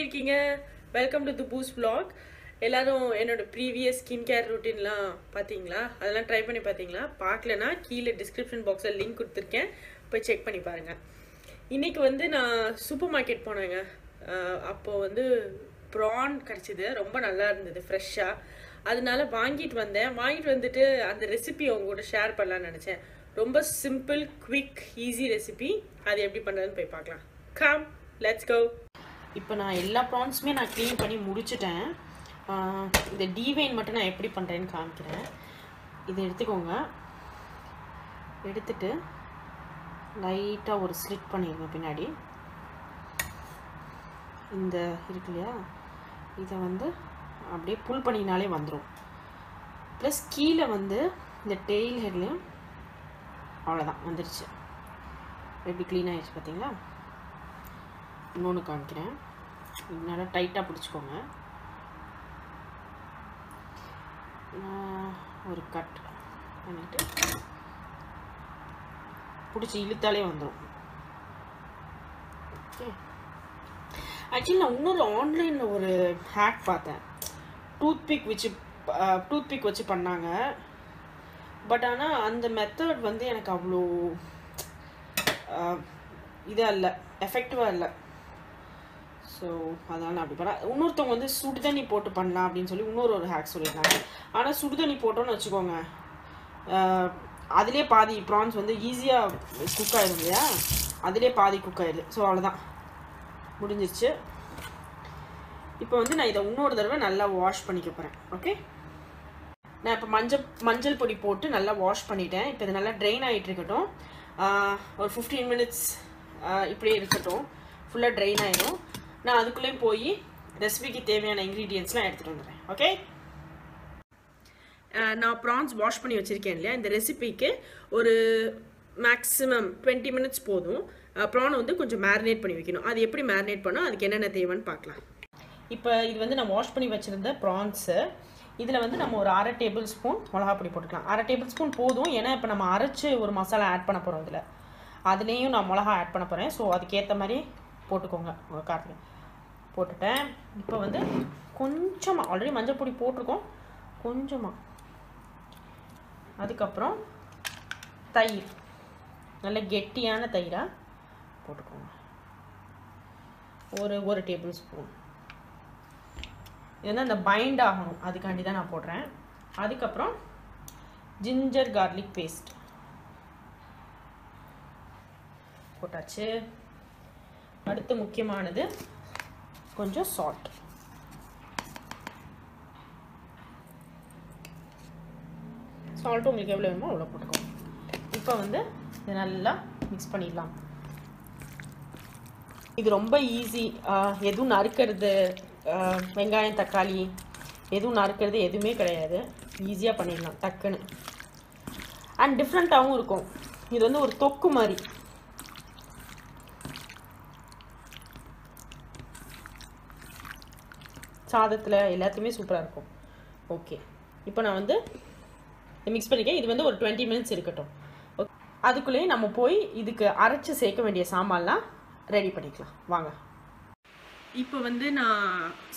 எப்படி இருக்கீங்க? Welcome to the Boos vlog. எல்லாரும் என்னோட ப்ரீவியஸ் ஸ்கின் கேர் ரூட்டின்லாம் பார்த்தீங்களா? அதெல்லாம் ட்ரை பண்ணி பார்த்தீங்களா? பார்க்கலனா கீழே டிஸ்கிரிப்ஷன் பாக்ஸில் லிங்க் கொடுத்துருக்கேன். போய் செக் பண்ணி பாருங்கள் இன்னைக்கு வந்து நான் சூப்பர் மார்க்கெட் போனேங்க. அப்போது அப்போ வந்து ப்ரான் கிடச்சிது. ரொம்ப நல்லா இருந்தது ஃப்ரெஷ்ஷாக அதனால வாங்கிட்டு வந்தேன். வாங்கிட்டு வந்துட்டு அந்த ரெசிபி அவங்க கூட ஷேர் பண்ணலாம்னு நினச்சேன். ரொம்ப சிம்பிள் குவிக் ஈஸி ரெசிபி அது எப்படி பண்ணுறதுன்னு போய் பார்க்கலாம். கம் லெட்ஸ் கோ இப்போ நான் எல்லா ப்ரான்ஸுமே நான் க்ளீன் பண்ணி முடிச்சுட்டேன். இந்த டிவைன் மட்டும் நான் எப்படி பண்ணுறேன்னு காமிக்கிறேன். இதை எடுத்துக்கோங்க. எடுத்துட்டு லைட்டாக ஒரு ஸ்லிட் பண்ணிடுங்க பின்னாடி. இந்த இருக்கு இல்லையா? இதை வந்து அப்படியே புல் பண்ணினாலே வந்துடும் ப்ளஸ் கீழே வந்து இந்த டெய்ல் ஹெட்லையும் அவ்வளோதான் வந்துடுச்சு எப்படி க்ளீன் ஆகிடுச்சு பார்த்தீங்களா இன்னொன்று காமிக்கிறேன். நல்லா டைட்டாக பிடிச்சிக்கோங்க. ஒரு கட் பண்ணிட்டு பிடிச்சி இழுத்தாலே வந்துடும் ஓகே. ஆக்சுவலி நான் இன்னொரு ஆன்லைனில் ஒரு ஹேக் பார்த்தேன். டூத் பிக் வச்சு டூத் பிக் வச்சு பண்ணாங்க. பட் ஆனால் அந்த மெத்தட் வந்து எனக்கு அவ்வளோ இதாக இல்லை எஃபெக்டிவாக இல்லை. ஸோ அதனால் நான் அப்படி பண்ண. இன்னொருத்தவங்க வந்து சுடு தண்ணி போட்டு பண்ணலாம் அப்படின்னு சொல்லி இன்னொரு ஒரு ஹேக் சொல்லியிருந்தாங்க. ஆனால் சுடு தண்ணி போட்டோன்னு வச்சுக்கோங்க அதிலே பாதி ப்ரான்ஸ் வந்து ஈஸியாக குக் ஆகிடும் இல்லையா? அதிலே பாதி குக் ஆகிடுது ஸோ அவ்வளோதான் முடிஞ்சிருச்சு. இப்போ வந்து நான் இதை இன்னொரு தடவை நல்லா வாஷ் பண்ணிக்க போகிறேன் ஓகே நான் இப்போ மஞ்சள் மஞ்சள் பொடி போட்டு நல்லா வாஷ் பண்ணிட்டேன். இப்போ இது நல்லா ட்ரெயின் ஆகிட்டு இருக்கட்டும். ஒரு ஃபிஃப்டீன் மினிட்ஸ் இப்படியே இருக்கட்டும். ஃபுல்லாக ட்ரெயின் ஆகிடும் நான் அதுக்குள்ளேயும் போய் ரெசிபிக்கு தேவையான இன்க்ரீடியன்ஸ்லாம் எடுத்துகிட்டு வந்துடுறேன். ஓகே நான் ப்ரான்ஸ் வாஷ் பண்ணி வச்சுருக்கேன் இல்லையா? இந்த ரெசிபிக்கு ஒரு மேக்ஸிமம் டுவெண்ட்டி மினிட்ஸ் போதும். ப்ரான் வந்து கொஞ்சம் மேரினேட் பண்ணி வைக்கணும். அது எப்படி மேரினேட் பண்ணோம் அதுக்கு என்னென்ன தேவைன்னு பார்க்கலாம். இப்போ இது வந்து நான் வாஷ் பண்ணி வச்சுருந்த ப்ரான்ஸு இதில் வந்து நம்ம ஒரு அரை டேபிள் ஸ்பூன் மிளகா பொடி போட்டுக்கலாம். அரை டேபிள் ஸ்பூன் போதும். ஏன்னா இப்போ நம்ம அரைச்சி ஒரு மசாலா ஆட் பண்ண போகிறோம் இதில். அதுலேயும் நான் மிளகா ஆட் பண்ண போகிறேன் ஸோ அதுக்கேற்ற மாதிரி போட்டுக்கோங்க உங்கள் காரத்தில் போட்டுட்டேன். இப்போ வந்து கொஞ்சமாக ஆல்ரெடி மஞ்சள் பொடி போட்டிருக்கோம். கொஞ்சமாக அதுக்கப்புறம் தயிர். நல்ல கெட்டியான தயிராக போட்டுக்கோங்க. ஒரு ஒரு டேபிள் ஸ்பூன். இது வந்து அந்த பைண்ட் ஆகணும். அதுக்காண்டி தான் நான் போடுறேன். அதுக்கப்புறம் ஜிஞ்சர் கார்லிக் பேஸ்ட் போட்டாச்சு. அடுத்து முக்கியமானது கொஞ்சம் சால்ட் சால்ட் உங்களுக்கு எவ்வளோ வேணுமோ அவ்வளோ போட்டுக்கோங்க. இப்போ வந்து இதை நல்லா மிக்ஸ் பண்ணிடலாம். இது ரொம்ப ஈஸி எதுவும் நறுக்கிறது வெங்காயம் தக்காளி எதுவும் நறுக்கிறது எதுவுமே கிடையாது. ஈஸியாக பண்ணிடலாம் டக்குன்னு. அண்ட் டிஃப்ரெண்ட்டாகவும் இருக்கும். இது வந்து ஒரு தொக்கு மாதிரி. சாதத்தில் எல்லாத்துலேயுமே சூப்பராக இருக்கும். ஓகே இப்போ நான் வந்து மிக்ஸ் பண்ணிக்கேன் இது வந்து ஒரு டுவெண்ட்டி மினிட்ஸ் இருக்கட்டும். ஓகே அதுக்குள்ளேயே நம்ம போய் இதுக்கு அரைச்சி சேர்க்க வேண்டிய சாமான்லாம் ரெடி பண்ணிக்கலாம். வாங்க. இப்போ வந்து நான்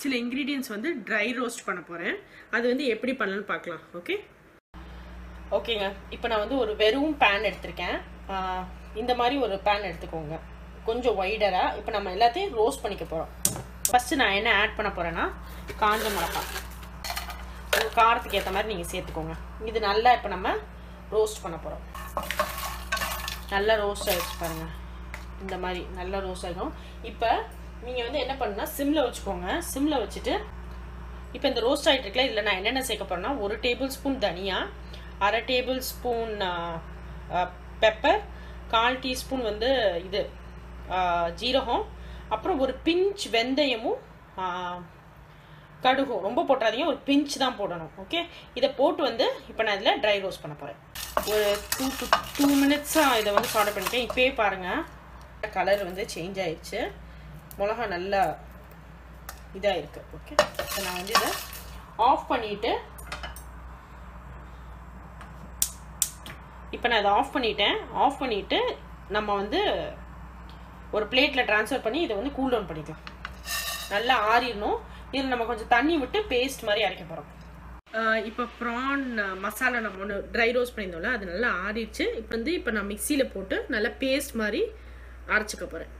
சில இன்க்ரீடியன்ஸ் வந்து ட்ரை ரோஸ்ட் பண்ண போகிறேன் அது வந்து எப்படி பண்ணலான்னு பார்க்கலாம். ஓகே ஓகேங்க இப்போ நான் வந்து ஒரு வெறும் பேன் எடுத்திருக்கேன். இந்த மாதிரி ஒரு பேன் எடுத்துக்கோங்க. கொஞ்சம் ஒய்டராக இப்போ நம்ம எல்லாத்தையும் ரோஸ்ட் பண்ணிக்க போகிறோம் ஃபஸ்ட்டு நான் என்ன ஆட் பண்ண போகிறேன்னா காஞ்ச மிளகா உங்கள் காரத்துக்கு ஏற்ற மாதிரி நீங்கள் சேர்த்துக்கோங்க. இது நல்லா இப்போ நம்ம ரோஸ்ட் பண்ண போகிறோம் நல்லா ரோஸ்ட் ஆகிடுச்சு பாருங்கள் இந்த மாதிரி நல்லா ரோஸ்ட் ஆகிடும் இப்போ நீங்கள் வந்து என்ன பண்ணுன்னா சிம்மில் வச்சுக்கோங்க. சிம்மில் வச்சுட்டு இப்போ இந்த ரோஸ்ட் ஆகிட்டு இருக்கல இதில் நான் என்னென்ன சேர்க்க போகிறேன்னா ஒரு டேபிள் ஸ்பூன் தனியா அரை டேபிள் ஸ்பூன் பெப்பர் கால் டீஸ்பூன் வந்து இது ஜீரகம் அப்புறம் ஒரு பிஞ்ச் வெந்தயமும் கடுகும். ரொம்ப போட்டுறாதீங்க ஒரு பிஞ்ச் தான் போடணும் ஓகே? இதை போட்டு வந்து இப்போ நான் இதில் ட்ரை ரோஸ்ட் பண்ண போகிறேன் ஒரு டூ டு டூ மினிட்ஸாக இதை வந்து சார்ட் பண்ணிட்டேன். இப்போயே பாருங்கள் கலர் வந்து சேஞ்ச் ஆயிடுச்சு மிளகா நல்லா இதாக இருக்குது ஓகே? இப்போ நான் வந்து இதை ஆஃப் பண்ணிவிட்டு இப்போ நான் இதை ஆஃப் பண்ணிட்டேன். ஆஃப் பண்ணிவிட்டு நம்ம வந்து ஒரு பிளேட்டில் ட்ரான்ஸ்ஃபர் பண்ணி இதை வந்து கூல் டவுன் பண்ணிக்கலாம். நல்லா ஆறிடணும். இதில் நம்ம கொஞ்சம் தண்ணி விட்டு பேஸ்ட் மாதிரி அரைக்க போகிறோம் இப்போ ப்ரான் மசாலா நம்ம ஒன்று ட்ரை ரோஸ்ட் பண்ணியிருந்தோம்ல அது நல்லா ஆறிடுச்சு. இப்போ வந்து இப்போ நான் மிக்சியில் போட்டு நல்லா பேஸ்ட் மாதிரி அரைச்சிக்க போகிறேன்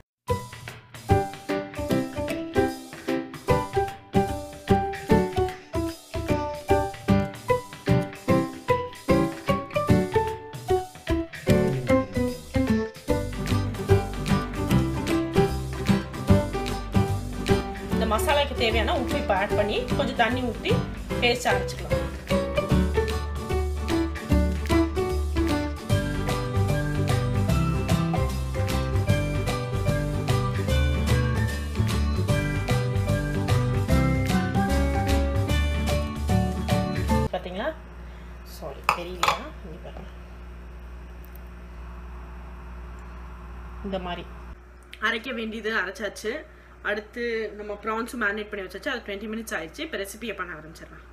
உப்பு இப்போ ஆட் பண்ணி கொஞ்சம் தண்ணி ஊற்றி பேஸ்ட் அரைச்சிக்கலாம். பார்த்தீங்களா சாரி தெரியலையா? இங்க பாருங்க. இந்த மாதிரி. அரைக்க வேண்டியது அரைச்சாச்சு. அடுத்து நம்ம ப்ரான்ஸும் மேரினேட் பண்ணி வச்சாச்சு. அது டுவெண்ட்டி மினிட்ஸ் ஆயிடுச்சு. இப்போ ரெசிபியை பண்ண ஆரம்பிச்சிடலாம்.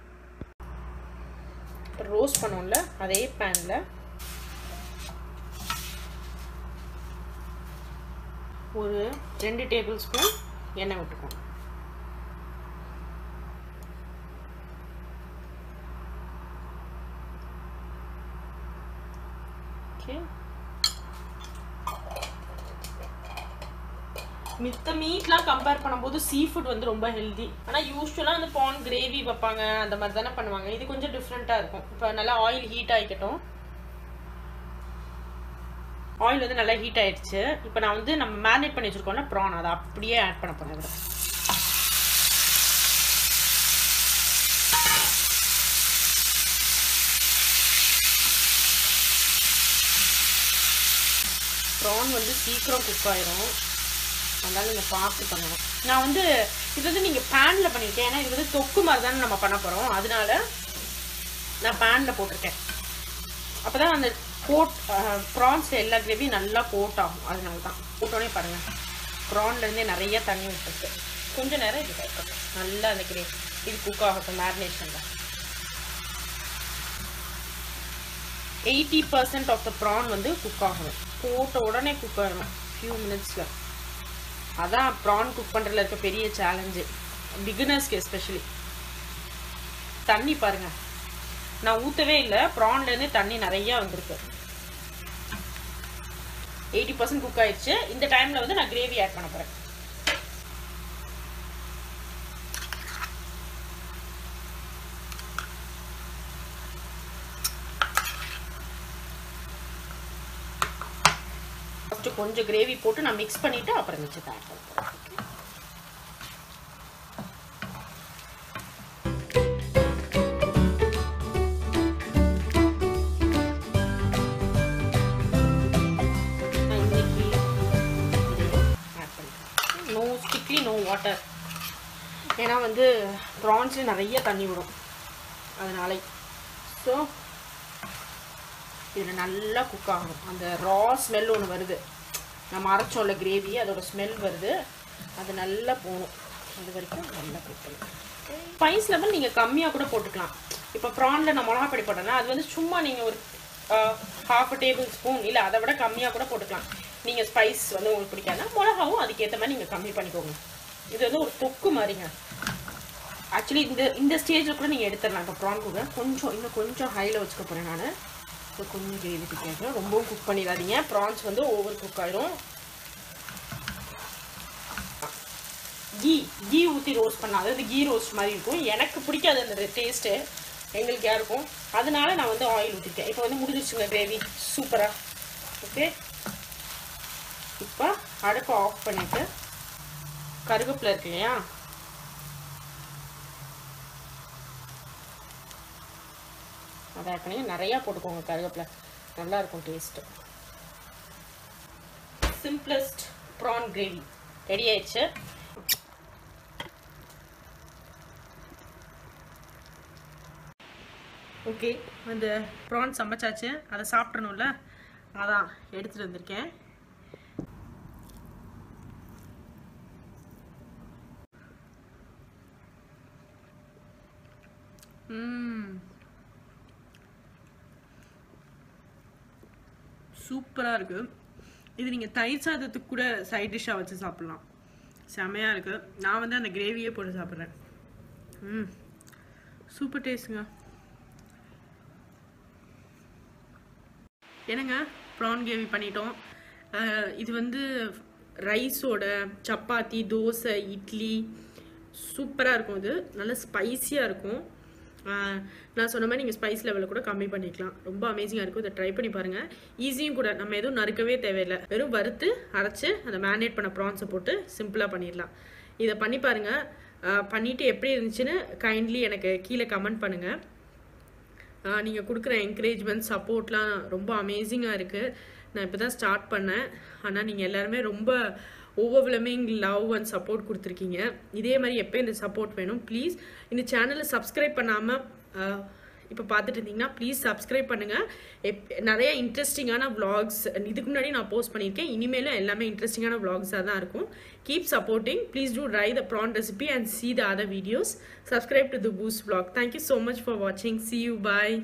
இப்போ ரோஸ்ட் பண்ணோம்ல அதே பேனில் ஒரு ரெண்டு டேபிள் ஸ்பூன் எண்ணெய் விட்டுக்கோங்க ஓகே மித்த மீட்லாம் கம்பேர் பண்ணும்போது சீ ஃபுட் வந்து ரொம்ப ஹெல்தி ஆனால் யூஸ்வலாக வந்து பான் கிரேவி வைப்பாங்க அந்த மாதிரி தானே பண்ணுவாங்க. இது கொஞ்சம் டிஃப்ரெண்ட்டாக இருக்கும். இப்போ நல்லா ஆயில் ஹீட் ஆகிக்கட்டும் ஆயில் வந்து நல்லா ஹீட் ஆயிடுச்சு. இப்போ நான் வந்து நம்ம மேரினேட் பண்ணி வச்சுருக்கோம்ல ப்ரான் அதை அப்படியே ஆட் பண்ண போகிறேன் இதில் ப்ரான் வந்து சீக்கிரம் குக் ஆயிரும். அதனால நீங்கள் பார்த்து பண்ணணும். நான் வந்து இது வந்து நீங்கள் பேனில் பண்ணிக்கிட்டேன் ஏன்னா இது வந்து தொக்கு மாதிரி தானே நம்ம பண்ண போகிறோம் அதனால நான் பேனில் போட்டிருக்கேன். அப்போ தான் அந்த கோட் ப்ரான்ஸ் எல்லா கிரேவியும் நல்லா கோட் ஆகும். அதனால தான் போட்டோன்னே பாருங்கள் ப்ரான்லேருந்தே நிறைய தண்ணி விட்டுருக்கு கொஞ்சம் நேரம் இது இருக்கட்டும் நல்லா அந்த கிரேவி இது குக் ஆகட்டும் மேரினேஷனில் eighty percent of the prawn வந்து குக் ஆகணும். போட்ட உடனே குக் ஆகணும். ஃபியூ மினிட்ஸில் அதான் ப்ரான் குக் பண்ணுறதுல இருக்க பெரிய சேலஞ்சு பிகினர்ஸ்க்கு எஸ்பெஷலி தண்ணி பாருங்க. நான் ஊற்றவே இல்லை. ப்ரான்லேருந்து தண்ணி நிறையா வந்திருக்கு. எயிட்டி பர்சன்ட் குக் ஆயிடுச்சு. இந்த டைமில் வந்து நான் கிரேவி ஆட் பண்ண போகிறேன் கொஞ்சம் கிரேவி போட்டு நான் மிக்ஸ் பண்ணிவிட்டு அப்புறம் மிச்சத்தை ஆட் பண்ண நோ ஸ்டிக்லி நோ வாட்டர் ஏன்னா வந்து ப்ரான்ஸில் நிறைய தண்ணி விடும். அதனால ஸோ இதில் நல்லா குக் ஆகும் அந்த ரா ஸ்மெல் ஒன்று வருது. நம்ம அரைச்சோம்ல கிரேவி அதோட ஸ்மெல் வருது. அது நல்லா போகணும். அது வரைக்கும் நல்லா போட்டுக்கலாம் ஸ்பைஸ் லெவல் நீங்கள் கம்மியாக கூட போட்டுக்கலாம். இப்போ ப்ரானில் நான் மிளகா போட்டேன்னா அது வந்து சும்மா நீங்கள் ஒரு ஹாஃப் டேபிள் ஸ்பூன் இல்லை அதை விட கம்மியாக கூட போட்டுக்கலாம். நீங்கள் ஸ்பைஸ் வந்து உங்களுக்கு பிடிக்காதுன்னா மிளகாவும் அதுக்கேற்ற மாதிரி நீங்கள் கம்மி பண்ணிக்கோங்க. இது வந்து ஒரு தொக்கு மாதிரிங்க. ஆக்சுவலி இந்த இந்த ஸ்டேஜில் கூட நீங்கள் எடுத்துடலாம். இப்போ ப்ரான் கூட கொஞ்சம் இன்னும் கொஞ்சம் ஹையில் வச்சுக்க போகிறேன் நான். ஸோ கொஞ்சம் கிரேவிக்கு கேட்குறேன் ரொம்பவும் குக் பண்ணிடாதீங்க. ப்ரான்ஸ் வந்து ஓவர் குக் ஆயிடும் கீ கீ ஊற்றி ரோஸ்ட் பண்ண அதாவது கீ ரோஸ்ட் மாதிரி இருக்கும். எனக்கு பிடிக்காது அந்த டேஸ்ட்டு எங்களுக்கு யாருக்கும். அதனால நான் வந்து ஆயில் ஊற்றிட்டேன் இப்போ வந்து முடிஞ்சிச்சுங்க கிரேவி சூப்பராக ஓகே இப்போ அடுப்பை ஆஃப் பண்ணிவிட்டு கருவேப்பிலை இருக்கு இல்லையா? அதை நிறையா போட்டுக்கோங்க கருவேப்பிலை. நல்லாயிருக்கும் taste simplest prawn gravy ready ஆயிடுச்சு? ஓகே அந்த ப்ரான் சமைச்சாச்சு. அதை சாப்பிட்றணும்ல அதான் எடுத்துகிட்டு வந்திருக்கேன். Mmm. சூப்பராக இருக்குது இது நீங்கள் தயிர் சாதத்துக்கு கூட சைட் டிஷ்ஷாக வச்சு சாப்பிட்லாம். செமையாக இருக்குது நான் வந்து அந்த கிரேவியே போட்டு சாப்பிட்றேன். ம். சூப்பர் டேஸ்ட்டுங்க என்னங்க? ப்ரான் கிரேவி பண்ணிட்டோம். இது வந்து ரைஸோட சப்பாத்தி தோசை இட்லி. சூப்பராக இருக்கும் இது. நல்ல ஸ்பைஸியாக இருக்கும். நான் சொன்ன மாதிரி நீங்கள் ஸ்பைஸ் லெவலில் கூட கம்மி பண்ணிக்கலாம். ரொம்ப அமேசிங்காக இருக்கும். இதை ட்ரை பண்ணி பாருங்கள் ஈஸியும் கூட நம்ம எதுவும் நறுக்கவே தேவையில்லை. வெறும் வறுத்து அரைச்சி அந்த மேரினேட் பண்ண ப்ரான்ஸை போட்டு சிம்பிளாக பண்ணிடலாம். இதை பண்ணி பாருங்கள் பண்ணிவிட்டு எப்படி இருந்துச்சுன்னு கைண்ட்லி எனக்கு கீழே கமெண்ட் பண்ணுங்கள் நீங்கள் கொடுக்குற என்கரேஜ்மெண்ட் சப்போர்ட்லாம் ரொம்ப அமேசிங்காக இருக்குது நான் இப்போ தான் ஸ்டார்ட் பண்ணேன். ஆனால் நீங்கள் எல்லாருமே ரொம்ப ஓவர்வெலமிங் லவ் அண்ட் சப்போர்ட் கொடுத்துருக்கீங்க. இதே மாதிரி எப்போ இந்த சப்போர்ட் வேணும். ப்ளீஸ் இந்த சேனலை சப்ஸ்கிரைப் பண்ணாமல் இப்போ பார்த்துட்டு இருந்தீங்கன்னா ப்ளீஸ் சப்ஸ்கிரைப் பண்ணுங்கள் எப் நிறைய இன்ட்ரெஸ்டிங்கான வ்ளாக்ஸ் இதுக்கு முன்னாடி நான் போஸ்ட் பண்ணியிருக்கேன். இனிமேலும் எல்லாமே இன்ட்ரெஸ்டிங்கான வ்ளாக்ஸாக தான் இருக்கும். Keep supporting please do try the prawn recipe and see the other videos subscribe to the boost vlog. Thank you so much for வாட்சிங் சி யூ பாய்